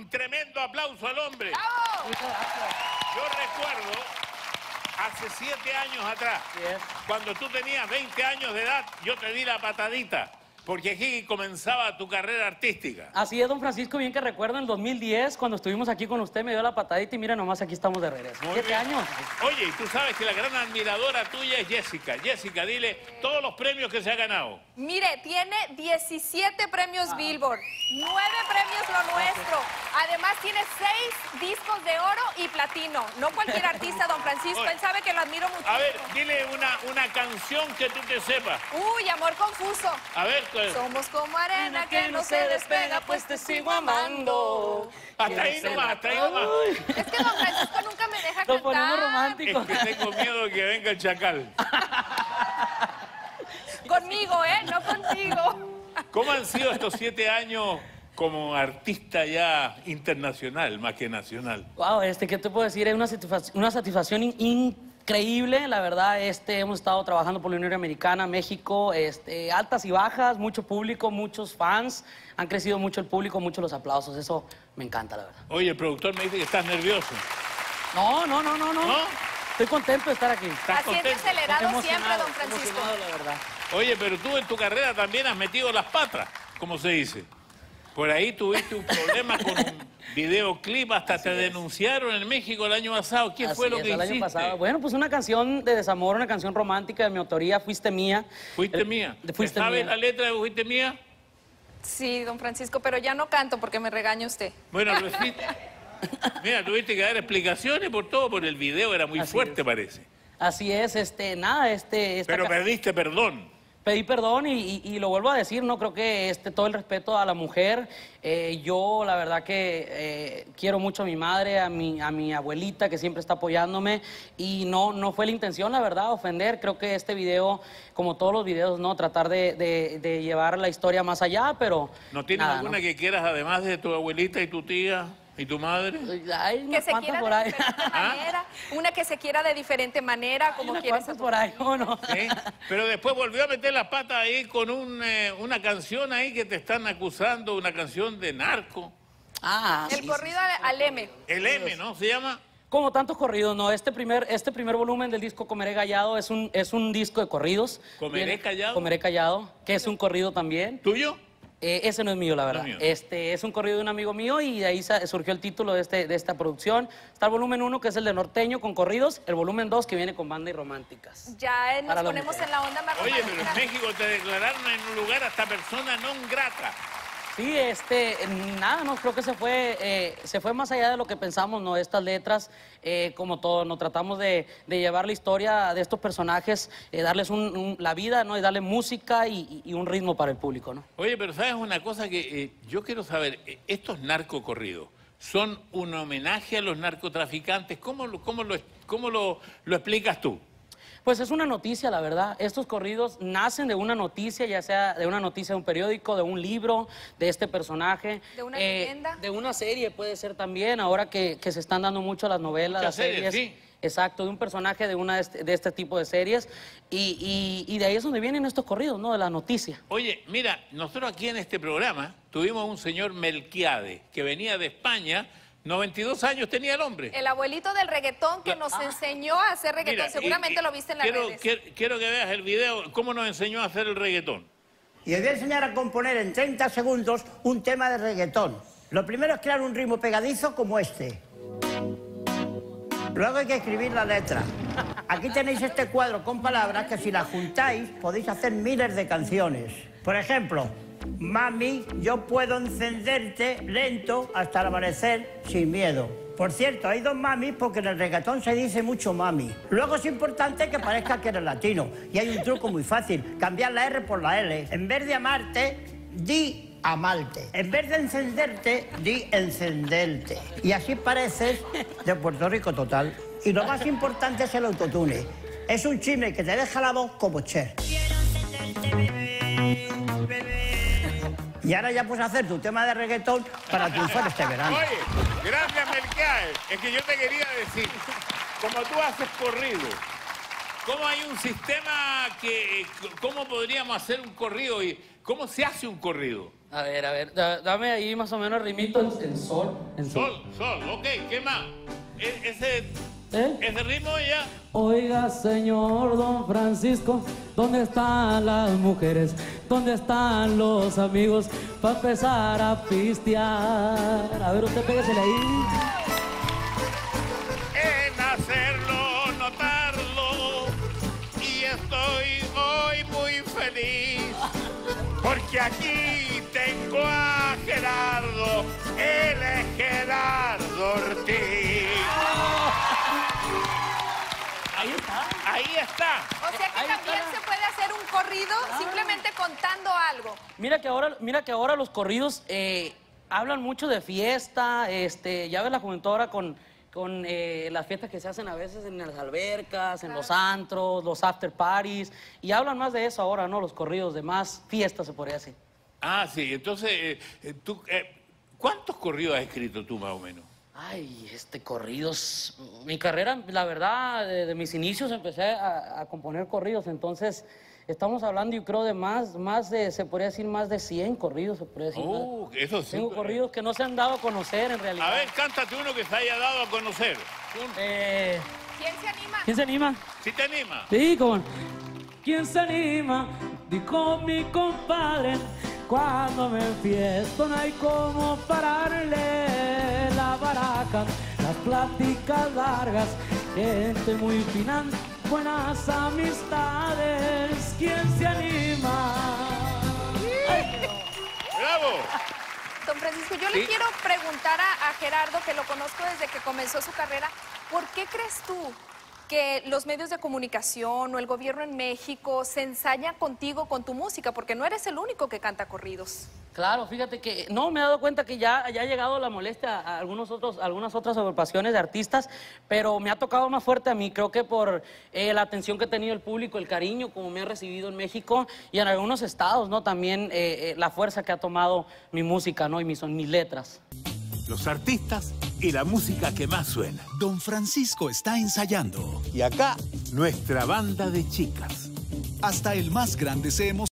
un tremendo aplauso al hombre. Yo recuerdo hace siete años atrás, cuando tú tenías 20 años de edad, yo te di la patadita, porque aquí comenzaba tu carrera artística. Así es, don Francisco, bien que recuerdo en el 2010, cuando estuvimos aquí con usted, me dio la patadita y mira nomás, aquí estamos de regreso. Muy Siete bien. años. Oye, y tú sabes que la gran admiradora tuya es Jessica. Jessica, dile todos los premios que se ha ganado. Mire, tiene 17 premios Billboard, 9 premios Lo Nuestro. Además, tiene 6 discos de oro y platino. No cualquier artista, don Francisco. Oye. Él sabe que lo admiro muchísimo. A ver, dile una, una canción que tú te sepas. Uy, amor confuso. A ver, pues, Somos como arena que no se despega, pues te sigo amando. hasta ahí nomás, hasta ahí nomás. Es que don Francisco nunca me deja ponemos cantar. Es que tengo miedo de que venga el chacal. Conmigo, ¿eh? No contigo. ¿Cómo han sido estos siete años como artista ya internacional, más que nacional? Wow, este, ¿qué te puedo decir? Es una, satisfac- una satisfacción in- increíble, la verdad. Este, hemos estado trabajando por la Unión Americana, México, este, altas y bajas, mucho público, muchos fans. Han crecido mucho el público, mucho los aplausos. Eso me encanta, la verdad. Oye, el productor me dice que estás nervioso. No, no, no, no, no. ¿No? Estoy contento de estar aquí. ¿Estás Así es acelerado siempre, don Francisco. la verdad. Oye, pero tú en tu carrera también has metido las patas, como se dice. Por ahí tuviste un problema con un videoclip, hasta te denunciaron en México el año pasado. ¿Qué Así fue lo es, que el hiciste? año pasado. Bueno, pues una canción de desamor, una canción romántica de mi autoría, Fuiste Mía. Fuiste El- mía. Fuiste ¿Sabes Mía. la letra de Fuiste mía? Sí, don Francisco, pero ya no canto porque me regaña usted. Bueno, lo hiciste. Mira, tuviste que dar explicaciones por todo, por el video era muy Así fuerte, es. parece. Así es, este, nada, este... esta Pero perdiste perdón. Pedí perdón y, y- y lo vuelvo a decir, no creo que este, todo el respeto a la mujer. Eh, yo la verdad que eh, quiero mucho a mi madre, a mi, a mi abuelita que siempre está apoyándome y no, no fue la intención, la verdad, ofender. Creo que este video, como todos los videos, no, tratar de, de- de llevar la historia más allá, pero... ¿No tienes nada, alguna no. que quieras, además de tu abuelita y tu tía y tu madre? Hay Que se quiera por de ahí. diferente ¿Ah? manera. Una que se quiera de diferente manera, Hay como quieres. cuantas por ahí, ¿o no? ¿Sí? Pero después volvió a meter las patas ahí con un, eh, una canción ahí que te están acusando, una canción de narco. Ah, El sí, corrido al- al M. El M, ¿no? Se llama. Como tantos corridos, no. Este primer, este primer volumen del disco Comeré Callado es un, es un disco de corridos. ¿Comeré Callado? Comeré Callado, que es un corrido también. ¿Tuyo? Eh, ese no es mío, la verdad. mío. Este es un corrido de un amigo mío y de ahí surgió el título de, este, de esta producción. Está el volumen 1, que es el de norteño con corridos. El volumen 2, que viene con banda y románticas. Ya eh, nos ponemos en la onda más Oye, pero en México te declararon en un lugar hasta persona non grata. Sí, este, nada, no, creo que se fue, eh, se fue más allá de lo que pensamos, ¿no? Estas letras, eh, como todo, no tratamos de, llevar la historia de estos personajes, eh, darles un- la vida, ¿no? Y darle música y, y- y un ritmo para el público, ¿no? Oye, pero ¿sabes una cosa que eh, yo quiero saber? Eh, Estos narcocorridos, ¿son un homenaje a los narcotraficantes? ¿Cómo lo, cómo lo, cómo lo, lo explicas tú? Pues es una noticia, la verdad. Estos corridos nacen de una noticia, ya sea de una noticia de un periódico, de un libro, de este personaje. eh, De una leyenda. De una serie puede ser también, ahora que, que se están dando mucho las novelas, Muchas las series, series. sí. Exacto, de un personaje de, una de, este, de este tipo de series. Y, y- y de ahí es donde vienen estos corridos, ¿no? De la noticia. Oye, mira, nosotros aquí en este programa tuvimos un señor Melquiade que venía de España, 92 años tenía el hombre. El abuelito del reggaetón que nos enseñó a hacer reggaetón. Mira, Seguramente y lo viste en las quiero, redes. Quiero, quiero que veas el video, cómo nos enseñó a hacer el reggaetón. Y os voy a enseñar a componer en 30 segundos un tema de reggaetón. Lo primero es crear un ritmo pegadizo como este. Luego hay que escribir la letra. Aquí tenéis este cuadro con palabras que si las juntáis podéis hacer miles de canciones. Por ejemplo, Mami, yo puedo encenderte lento hasta el amanecer sin miedo. Por cierto, hay dos mamis porque en el reggaetón se dice mucho mami. Luego es importante que parezca que eres latino. Y hay un truco muy fácil, cambiar la R por la L. En vez de amarte, di amarte. En vez de encenderte, di encenderte. Y así pareces de Puerto Rico total. Y lo más importante es el autotune. Es un chisme que te deja la voz como Cher. Y ahora ya puedes hacer tu tema de reggaetón para triunfar este verano. Oye, gracias Melquiade. Es que yo te quería decir, como tú haces corrido, ¿cómo hay un sistema que, cómo podríamos hacer un corrido y ¿Cómo se hace un corrido? A ver, a ver, da- dame ahí más o menos rimito en, en sol. En Sol, sol, ok, ¿qué más? E- ese, ¿Eh? ese ritmo ya. Oiga, señor Don Francisco, ¿dónde están las mujeres? ¿Dónde están los amigos para empezar a pistear? A ver, usted péguesele ahí. en hacerlo, notarlo. Y estoy hoy muy feliz. Porque aquí tengo a Gerardo, él es Gerardo Ortiz. Corrido simplemente contando algo. Mira que ahora, mira que ahora los corridos eh, hablan mucho de fiesta, este, ya ves la juventud ahora con, con eh, las fiestas que se hacen a veces en las albercas, en los antros, los after parties, y hablan más de eso ahora, ¿no? Los corridos, de más fiestas se podría decir. Ah, sí, entonces, eh, eh, tú, eh, ¿cuántos corridos has escrito tú más o menos? Ay, este, corridos. Mi carrera, la verdad, de, de mis inicios empecé a, a componer corridos, entonces estamos hablando, yo creo, de más, más de, se podría decir, más de 100 corridos, se podría decir. Oh, eso sí. Tengo corridos que no se han dado a conocer en realidad. A ver, cántate uno que se haya dado a conocer. Eh, ¿Quién se anima? ¿Quién se anima? Si te anima. Sí, cómo no. ¿Quién se anima? Dijo mi compadre. Cuando me enfiesto no hay como pararle la baraja. Las pláticas largas, gente muy fina, buenas amistades. ¿Quién se anima? ¡Bravo! Don Francisco, yo le quiero preguntar a, a Gerardo, que lo conozco desde que comenzó su carrera, ¿por qué crees tú que los medios de comunicación o el gobierno en México se ensañan contigo con tu música? Porque no eres el único que canta corridos. Claro, fíjate que no me he dado cuenta que ya, ya ha llegado la molestia a algunos otros, a algunas otras agrupaciones de artistas, pero me ha tocado más fuerte a mí, creo que por eh, la atención que ha tenido el público, el cariño como me ha recibido en México y en algunos estados, ¿no? También eh, eh, la fuerza que ha tomado mi música, ¿no? Y mis, mis letras. Los artistas y la música que más suena. Don Francisco está ensayando. Y acá, nuestra banda de chicas. Hasta el más grande se emociona.